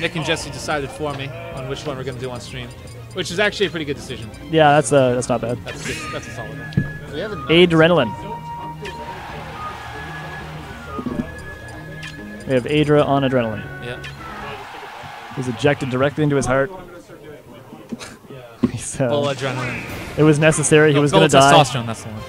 Nick and Jesse decided for me on which one we're gonna do on stream, which is actually a pretty good decision. Yeah, that's uh, that's not bad. That's a good, that's a solid one. We have a Adrenaline. We have Aedre on adrenaline. Yeah. He's ejected directly into his heart. He's, uh, Full adrenaline. it was necessary. He Go- was going to die. testosterone. That's the one.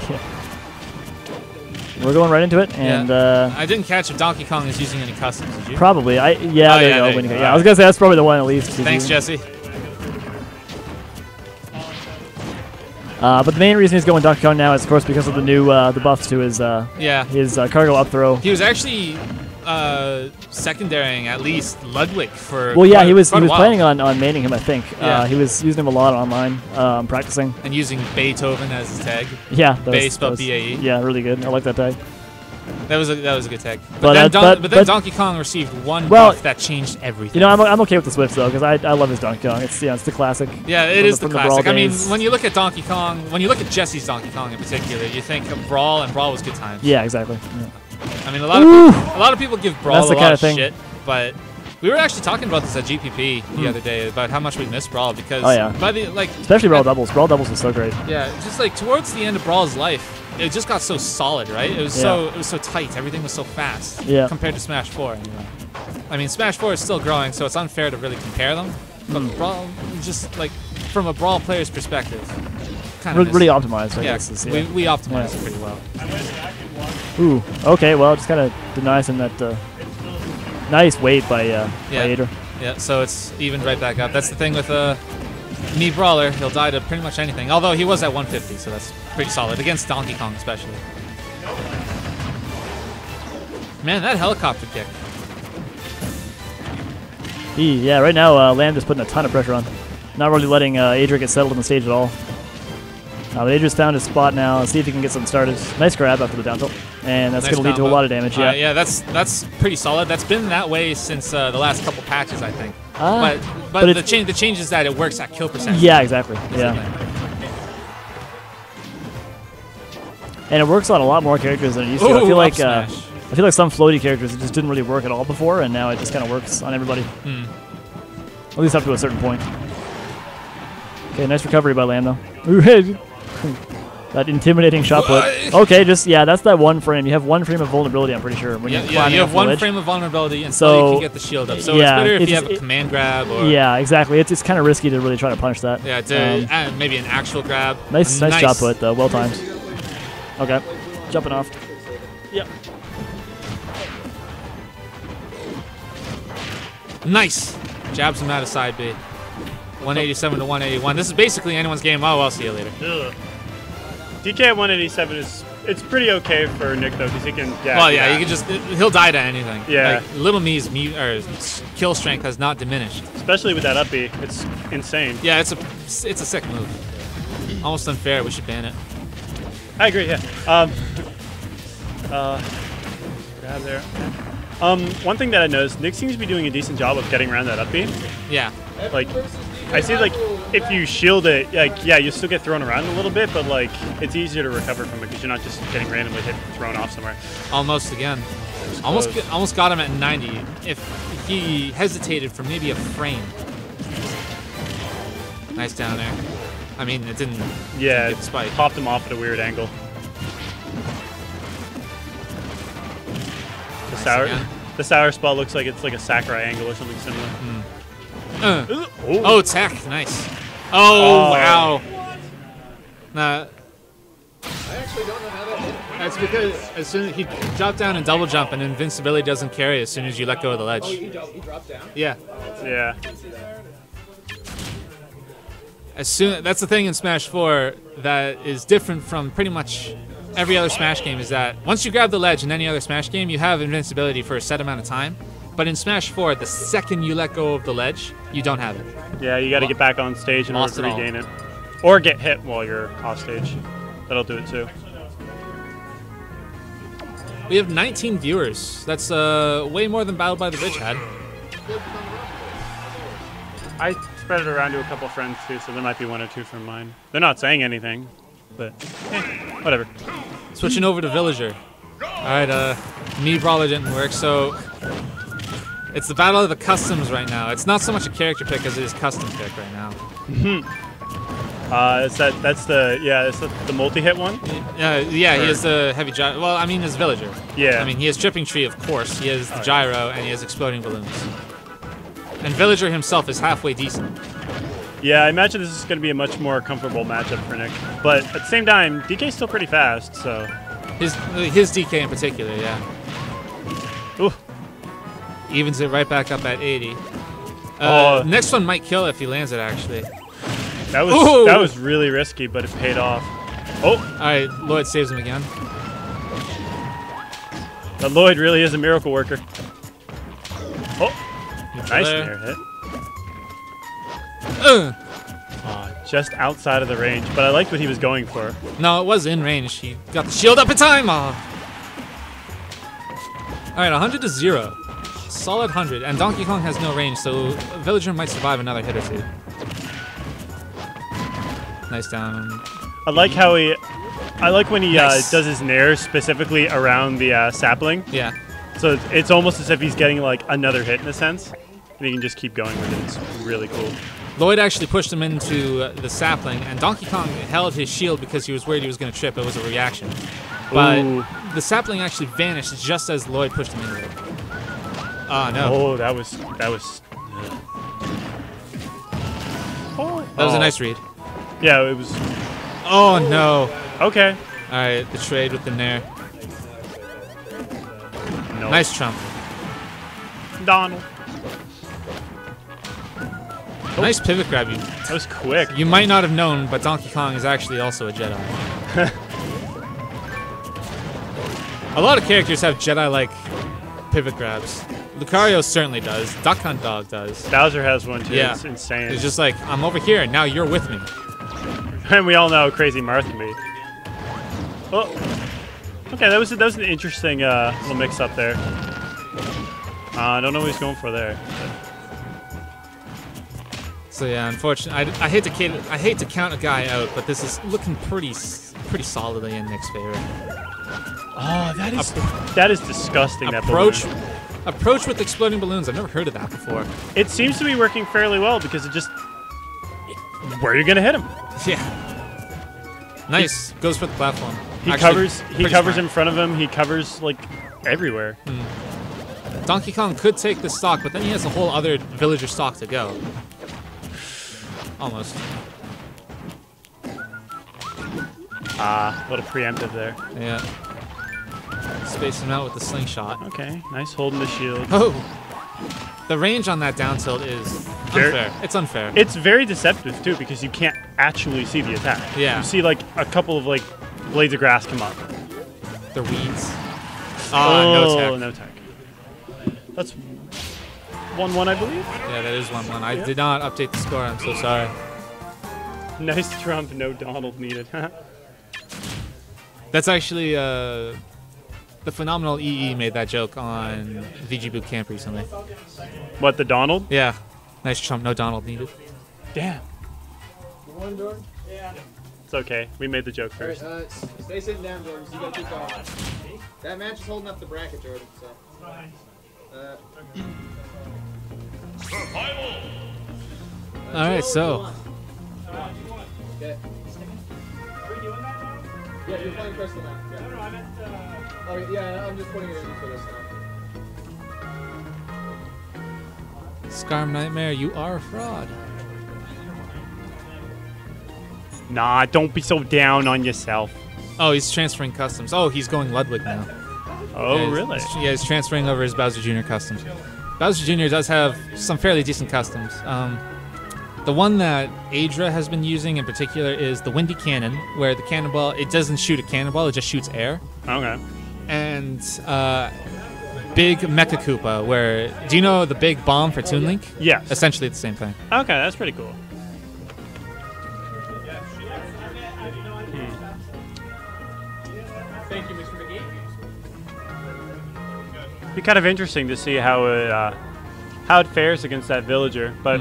Yeah. We're going right into it, and yeah. uh, I didn't catch if Donkey Kong is using any customs. Did you? probably I yeah Oh, there yeah, you go. When you go. yeah, I was gonna say that's probably the one at least. Thanks. Jesse. Uh, but the main reason he's going Donkey Kong now is of course because of the new uh, the buffs to his uh, Yeah. his uh, cargo up throw. He was actually uh, secondarying at least Ludwig for. Well, yeah, quite- he was he was planning on, on maining him. I think Yeah. uh, he was using him a lot online, um, practicing. and using Beethoven as his tag. Yeah, that Bay was- spelled that B-A-E. Yeah, really good. I like that tag. That was a that was a good tag. But, But, then, uh, Don- but- but then Donkey Kong received one Well, buff that changed everything. You know, I'm, I'm okay with the Switch though because I, I love his Donkey Kong. It's yeah, it's the classic. yeah, it is the, the, classic. I mean, when you look at Donkey Kong, when you look at Jesse's Donkey Kong in particular, you think of Brawl, and Brawl was good times. yeah, exactly. Yeah. I mean, a lot of people, a lot of people give Brawl That's a the lot kinda of thing. shit, but we were actually talking about this at GPP the Hmm. other day about how much we miss Brawl because Oh, yeah. by the like Especially Brawl at- doubles. Brawl doubles was so great. Yeah, just like towards the end of Brawl's life, it just got so solid, right? It was so it was so tight. Everything was so fast. Yeah. Compared to Smash Four. I mean, Smash Four is still growing, so it's unfair to really compare them. But Hmm. Brawl, just like from a Brawl player's perspective, kind Really, of really optimized. I yeah, guess. is- we, we optimized Yeah. pretty well. Ooh. Okay. Well, just kind of denies him that uh, nice wait by uh, Yeah. by Aedre. Yeah, so it's evened right back up. That's the thing with a Mii brawler. He'll die to pretty much anything. Although he was at 150, so that's pretty solid against Donkey Kong especially. Man, that helicopter kick. He, yeah, right now uh, Lamb is putting a ton of pressure on. Not really letting uh, Aedre get settled on the stage at all. Uh, but Aedre's found his spot now. Let's see if he can get something started. Nice grab after the down tilt. And that's Nice going to lead to a lot of damage, yeah. Uh, yeah, that's that's pretty solid. That's been that way since uh, the last couple patches, I think. Ah, but but, but the change the change is that it works at kill percentage. Yeah, exactly. Yeah. And it works on a lot more characters than it used to. I feel like uh. I feel like some floaty characters it just didn't really work at all before, and now it just kind of works on everybody. Hmm. At least up to a certain point. Okay, nice recovery by Lamb though. Ooh, that intimidating shot put. Okay, just yeah, that's that one frame. You have one frame of vulnerability. I'm pretty sure when Yeah, you're yeah, you have one ledge. frame of vulnerability and So, you can get the shield up. So yeah, it's better if it's you have a it- command grab or Yeah, exactly. It's, it's kind of risky to really try to punish that. yeah, to, Um, uh, maybe an actual grab. nice, nice, shot put though. Well timed. Okay, jumping off. Yep. Nice. Jabs him out of side B. 187 to 181. This is basically anyone's game. Oh, I'll see you later. Ugh. DK at 187 is it's pretty okay for Nick though because he can. Yeah, well, yeah, you can just he'll die to anything. Yeah. Like, Little Me's mu- or kill strength has not diminished. especially with that up B. It's insane. Yeah, it's a it's a sick move. Almost unfair. We should ban it. I agree. Yeah. Um. Uh. Grab there. Um. One thing that I noticed, Nick seems to be doing a decent job of getting around that up B. Yeah. Like, I see like if you shield it, like yeah, you still get thrown around a little bit, but like it's easier to recover from it because you're not just getting randomly hit thrown off somewhere. Almost again. Almost close. almost got him at 90. If he hesitated for maybe a frame. Nice down there. I mean, it didn't. Yeah, Get the spike. popped him off at a weird angle. The Nice sour, again. the sour spot looks like it's like a Sakurai angle or something similar. Uh. Ooh. Oh, tech. Nice. Oh, Oh. wow. Nah, I actually don't know how that hit. that's because as soon as he dropped down and double jump, and invincibility doesn't carry as soon as you let go of the Oh, ledge. he, dro- he dropped down. Yeah. Yeah. As soon that's the thing in Smash 4 that is different from pretty much every other Smash game is that once you grab the ledge in any other Smash game, you have invincibility for a set amount of time. But in Smash 4, the second you let go of the ledge, you don't have it. Yeah, you got to get back on stage in order to it regain it. Or get hit while you're off stage. That'll do it too. We have 19 viewers. That's uh, way more than Battle by the Bridge had. I spread it around to a couple friends too, so there might be one or two from mine. They're not saying anything, but eh, whatever. Switching over to Villager. All right, uh, Mii brawler didn't work, so It's the battle of the customs right now. It's not so much a character pick as it is custom pick right now. Uh, it's that that's the yeah, it's the, the multi-hit one. Uh, yeah, he has the heavy gyro. Well, I mean, his villager. Yeah. I mean, he has Tripping Tree, of course. He has the gyro, and he has exploding balloons. And Villager himself is halfway decent. Yeah, I imagine this is going to be a much more comfortable matchup for Nick. But at the same time, DK's still pretty fast, so. His his DK in particular, yeah, Ooh. Evens it right back up at 80. Uh, Oh. Next one might kill if he lands it. Actually. That was Ooh. that was really risky, but it paid off. Oh, All right, Lloyd saves him again. but Lloyd really is a miracle worker. Oh, nice there. hit. Ugh. Aw, just outside of the range, but I liked what he was going for. No, it was in range. He got the shield up in time. Oh. All right, 100 to zero. Solid 100. And Donkey Kong has no range, so Villager might survive another hit or two. Nice down. I like how he. I like when he Nice. uh, does his nair specifically around the uh, sapling. Yeah. So it's- it's almost as if he's getting like another hit in a sense, and he can just keep going with it. It's really cool. Lloyd actually pushed him into uh, the sapling, and Donkey Kong held his shield because he was worried he was going to trip. It was a reaction. But Ooh. the sapling actually vanished just as Lloyd pushed him into it. Oh, no. Oh, that was that was. Oh, That was a oh. nice read. Yeah, it was. Oh, no. Okay. All right, the trade with the Nair. No. Nice trump. Donald. Nice pivot grab. You, That was quick. you might not have known, but Donkey Kong is actually also a Jedi. a lot of characters have Jedi-like pivot grabs. Lucario certainly does. Duck Hunt Dog does. Bowser has one too. Yeah. It's insane. It's just like, I'm over here, and now you're with me. and we all know crazy Marth can be. Oh. Okay, that was that was an interesting uh, little mix-up there. Uh, I don't know what he's going for there. So yeah, unfortunately, I, I hate to I hate to count a guy out, but this is looking pretty pretty solidly in Nick's favor. Oh, that is that is disgusting. That Approach, balloon. approach with exploding balloons. I've never heard of that before. It seems to be working fairly well because it just where are you gonna hit him? Yeah. Nice. Goes for the platform. He Actually, covers he covers smart. in front of him. He covers like everywhere. Donkey Kong could take the stock, but then he has a whole other villager stock to go. Almost. Ah, what a preemptive there. Yeah. Space him out with the slingshot. Okay, nice holding the shield. Oh! The range on that down tilt is Very- unfair. It's unfair. It's very deceptive too because you can't actually see the attack. Yeah. You see like a couple of like blades of grass come up. the weeds. Ah, no oh, tech. no tech. That's one one, I believe. Yeah, that is 1-1. I did not update the score. I'm so sorry. Nice Trump, no Donald needed. That's actually uh, the phenomenal EE made that joke on VG Boot Camp recently. what the Donald? Yeah, nice Trump, no Donald needed. Damn. One door. It's okay. We made the joke first. Uh, stay sitting down, Jordan. So you gotta keep going. That match is holding up the bracket, Jordan. So. Uh, All right, so okay. Yeah, you're playing Crystal now. Yeah. Oh yeah, I'm just putting it in for this now. Scarm Nightmare, you are a fraud. Nah, don't be so down on yourself. Oh, he's transferring customs. Oh, he's going Ludwig now. Oh, Yeah, really? he's- Yeah, he's transferring over his Bowser Jr. customs. Bowser Jr. does have some fairly decent customs. Um, the one that Aedre has been using in particular is the Windy Cannon, where the cannonball it doesn't shoot a cannonball, it just shoots air. Okay. And uh, Big Mecha Koopa, where do you know the big bomb for Toon Link? Yes. Essentially the same thing. Okay, that's pretty cool. Thank you, Mr. McGee. Be kind of interesting to see how it uh, how it fares against that villager, but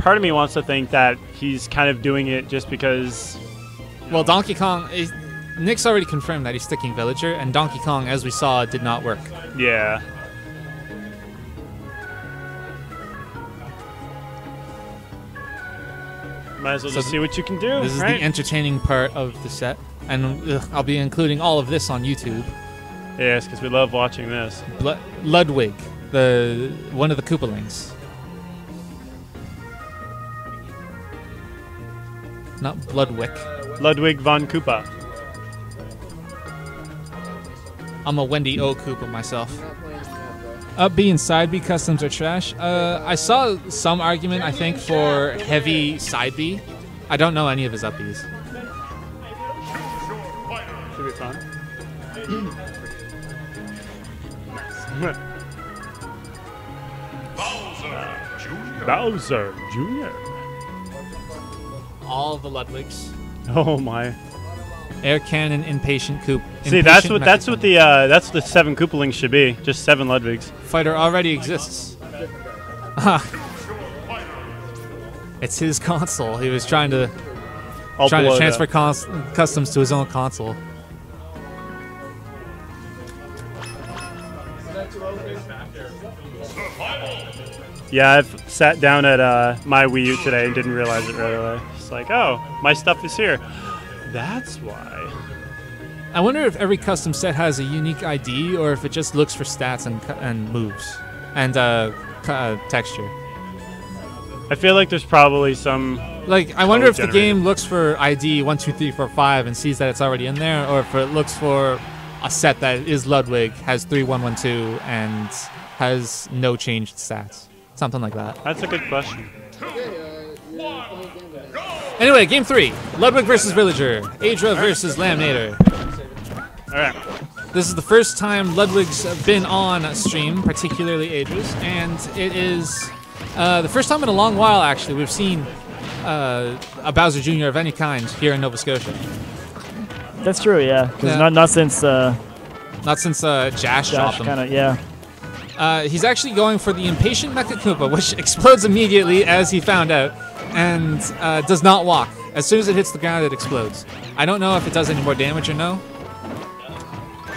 part of me wants to think that he's kind of doing it just because. Well, know. Donkey Kong, is, Nick's already confirmed that he's sticking Villager, and Donkey Kong, as we saw, did not work. Yeah. Might as well so just see what you can do. This right? is the entertaining part of the set, and ugh, I'll be including all of this on YouTube. Yes, because we love watching this. Bl Ludwig, the one of the Koopalings. Not Bloodwick. Ludwig von Koopa. I'm a Wendy O Koopa myself. Not playing Smash, bro. Up B and side B customs are trash. Uh, I saw some argument, I think, for heavy side B. I don't know any of his up Bs. Should be fun. Bowser Jr. All the Ludwigs. Oh my! Air Cannon, Impatient Coop. See, that's what that's what the uh, that's what the seven Koopalings should be. Just seven Ludwigs. fighter already exists. It's his console. He was trying to All trying to transfer cons- customs to his own console. Yeah, I've sat down at uh, my Wii U today and didn't realize it right away. It's like, oh, my stuff is here. That's why. I wonder if every custom set has a unique ID or if it just looks for stats and and moves and uh, uh, texture. I feel like there's probably some. Like, I wonder Code if the game looks for ID one, two, three, four, five, and sees that it's already in there, or if it looks for a set that is Ludwig, has three, one, one, two, and has no changed stats, something like that. That's a good question. Anyway, game three: Ludwig versus Villager, Aedre versus Laminator. All right. This is the first time Ludwig's been on stream, particularly Aedre's, and it is uh, the first time in a long while, actually, we've seen uh, a Bowser Jr. of any kind here in Nova Scotia. That's true, yeah. 'Cause Yeah. not not since uh, Not since uh, Jash, Josh dropped him. kind of yeah. Uh, he's actually going for the Impatient Mecha Koopa, which explodes immediately as he found out, and uh, does not walk. As soon as it hits the ground, it explodes. I don't know if it does any more damage or no.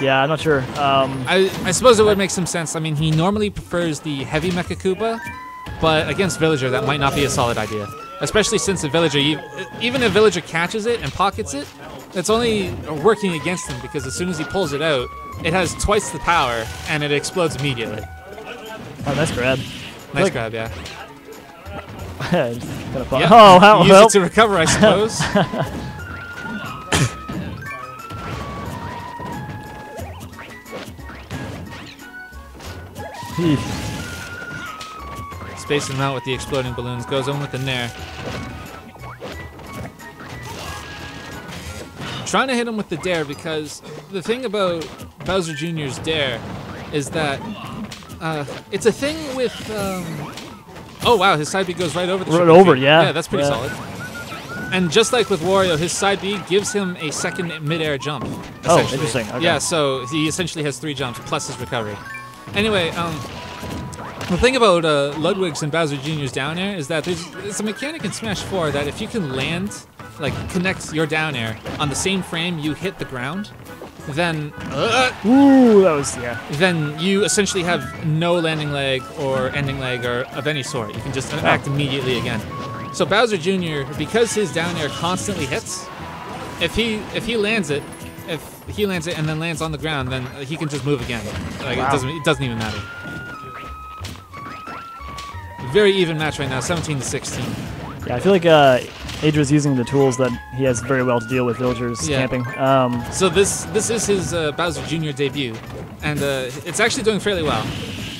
Yeah, I'm not sure. Um, I, I suppose it would make some sense. I mean, he normally prefers the heavy Mecha Koopa, but against Villager, that might not be a solid idea. Especially since a Villager, e- even if Villager catches it and pockets it, it's only working against him because as soon as he pulls it out, it has twice the power and it explodes immediately. oh, nice grab. Nice Like- grab, yeah. Just kinda fu- Yep. Oh, how, Use well, it to recover, I suppose. Spacing them out with the exploding balloons. Goes on with the Nair. Trying to hit him with the Dair because the thing about Bowser Jr.'s Dair is that uh, it's a thing with. Um, oh wow, his side B goes right over the Right over, yeah. Yeah, that's pretty Yeah. solid. And just like with Wario, his side B gives him a second midair jump. Oh, interesting. Okay. Yeah, so he essentially has three jumps plus his recovery. Anyway, um, the thing about uh, Ludwig's and Bowser Jr.'s down air is that there's it's a mechanic in Smash 4 that if you can land, like connect your down air on the same frame you hit the ground, then uh, Ooh, that was yeah. then you essentially have no landing lag or ending lag or of any sort. You can just act immediately again. So Bowser Jr. because his down air constantly hits, if he if he lands it, if he lands it and then lands on the ground, then he can just move again. Like Wow. it doesn't it doesn't even matter. Very even match right now, 17 to 16. Yeah, I feel like uh, Aedre's using the tools that he has very well to deal with villagers Yeah. camping. Um, So this this is his uh, Bowser Jr. debut, and uh, it's actually doing fairly well.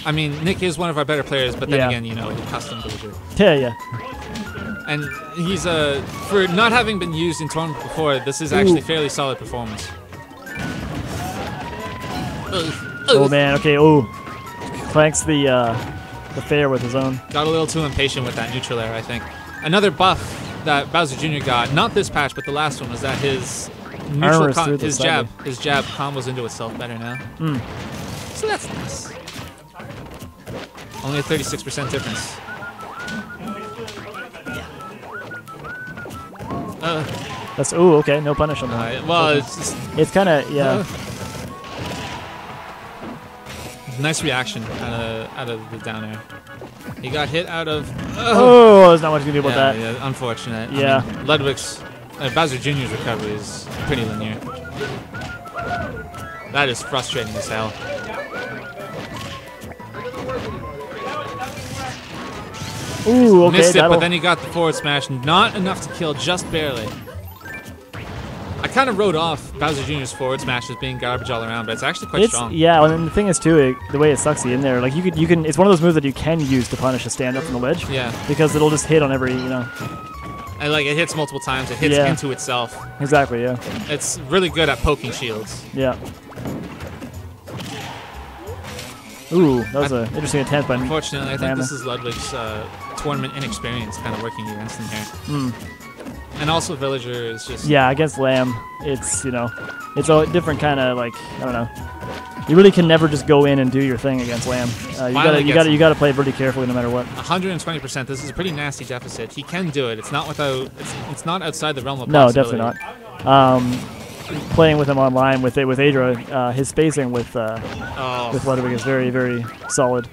I mean, Nick is one of our better players, but then Yeah. again, you know, custom villager. yeah, yeah. And he's uh, for not having been used in tournament before, this is actually fairly solid performance. Ugh. Oh man, okay. Oh, clanks the uh, the fair with his own. Got a little too impatient with that neutral air, I think. Another buff that Bowser Jr. got, not this patch, but the last one, was that his neutral his side. jab, his jab combos into itself better now. Hmm. So that's nice. Only a 36% difference. Uh, That's oh okay. No punish on that. uh, well, it's just, It's kind of yeah. uh, nice reaction out of, out of the down air. He got hit out of. Oh, there's not much you can do yeah, about that. yeah, unfortunate. I Yeah. mean, Ludwig's uh, Bowser Jr.'s recovery is pretty linear. That is frustrating as hell. Ooh, okay, Missed it, but then he got the forward smash. Not enough to kill, just barely. Kind of wrote off Bowser Jr.'s forward smash as being garbage all around, but it's actually quite it's strong. yeah, and the thing is too, it, the way it sucks you in there, like you could, you can. It's one of those moves that you can use to punish a stand up from the ledge. Yeah. Because it'll just hit on every, you know. And like it hits multiple times. It hits Yeah. into itself. Exactly. Yeah. It's really good at poking shields. Yeah. Ooh, that was an interesting attempt by Unfortunately, I think this is Ludwig's uh, tournament inexperience kind of working against him here. Hmm. And also Villager is just Yeah, against Lamb, it's you know, it's a different kind of like I don't know. You really can never just go in and do your thing against Lamb. Uh, you gotta, you gotta, you gotta play pretty carefully no matter what. 120%. This is a pretty nasty deficit. He can do it. It's not without. It's, it's not outside the realm of No, definitely not. Um, playing with him online with with Aedre, uh, his spacing with uh, Oh, with Ludwig is very very solid.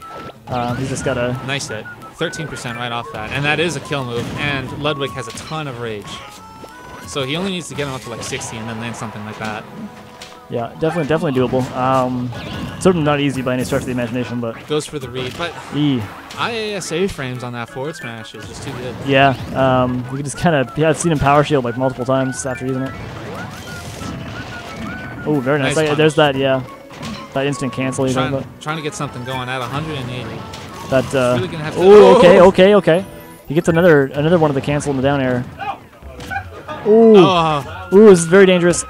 Um, he's just gotta nice hit. 13% right off that, and that is a kill move. And Ludwig has a ton of rage, so he only needs to get him up to like 60 and then land something like that. yeah definitely definitely doable. Um, certainly not easy by any stretch of the imagination, but Goes for the read, but e IASA frames on that forward smash is just too good. yeah. Um, can just kind of yeah I've seen him power shield like multiple times after using it. Oh, very nice. Nice Like, there's that yeah, that instant cancel Trying, trying to get something going at 180. That uh, really gonna have to- oh, okay, okay, okay. He gets another another one of the cancel in the down air. Ooh, Oh, ooh, this is very dangerous.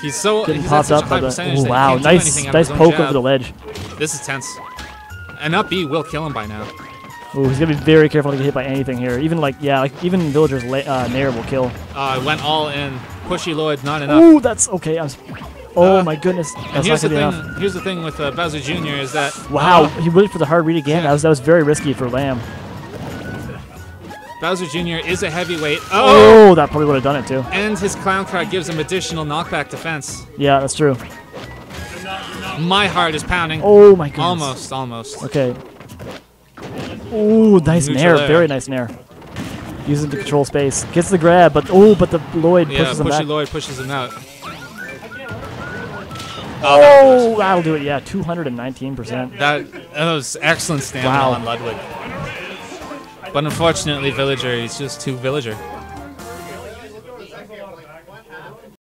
he's so Getting he's popped up by the. Ooh, wow, nice, anything out of nice poke over the ledge. This is tense. And up B will kill him by now. Ooh, he's gonna be very careful not to get hit by anything here. Even like yeah, like even villagers la- uh, nair will kill. Uh, went all in. Pushy Lloyd, not enough. Ooh, that's okay. I'm. Oh Uh, my goodness, that's here's the thing. enough. Here's the thing with uh, Bowser Jr. is that Wow, uh, he went for the hard read again. Yeah. That was that was very risky for Lamb. Bowser Jr. is a heavyweight. Oh! Oh, that probably would have done it too. And his clown card gives him additional knockback defense. Yeah, that's true. My heart is pounding. Oh my goodness. almost, almost. Okay. Ooh, nice Neutral nair. air. Very nice nair. Using to control space. Gets the grab, but oh, but the Lloyd Yeah, pushes him back. Lloyd pushes him out. Oh, that'll do it. Yeah, 219%. That, that was excellent stamina Wow. on Ludwig. But unfortunately, Villager, he's just too Villager.